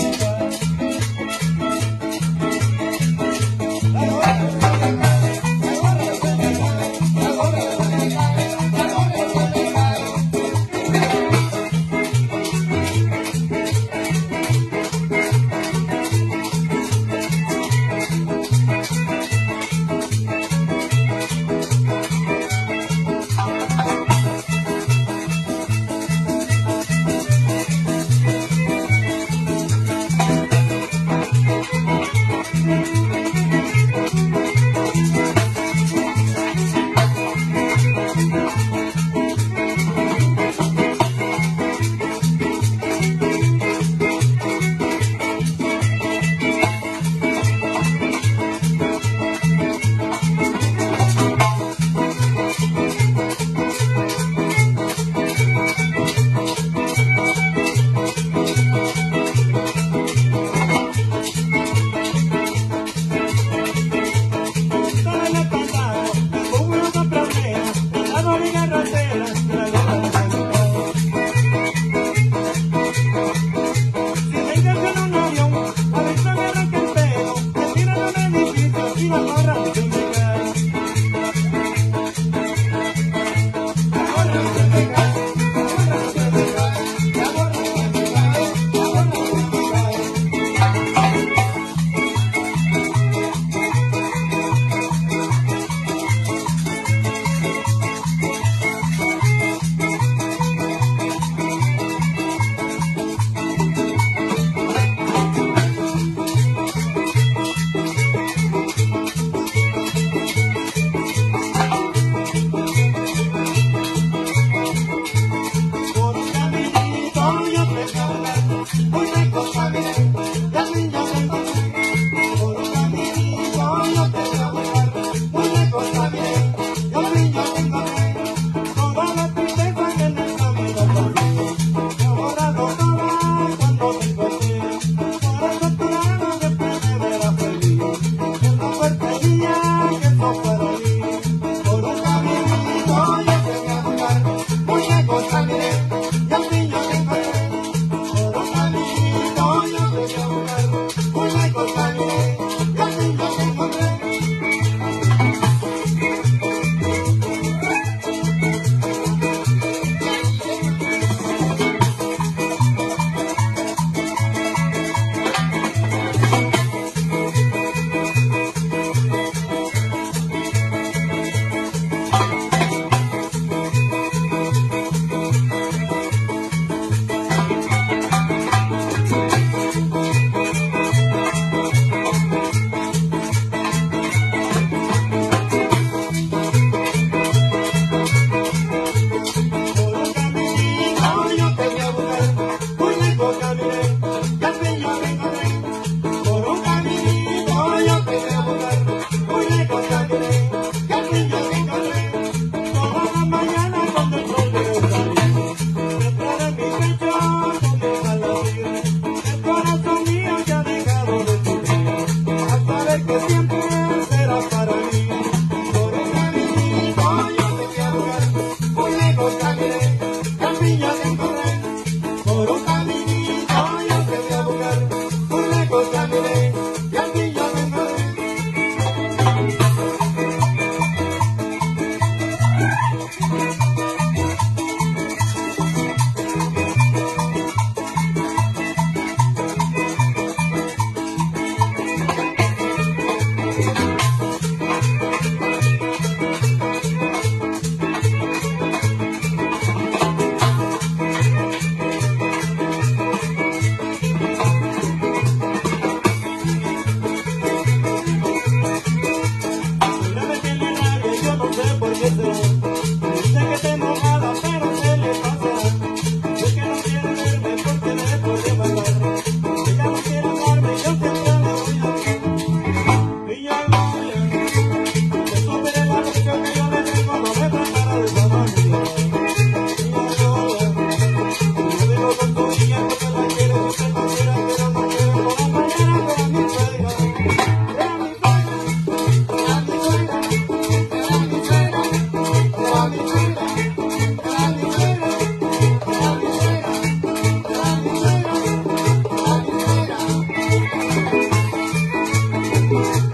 Thank you. Viva la Thank you.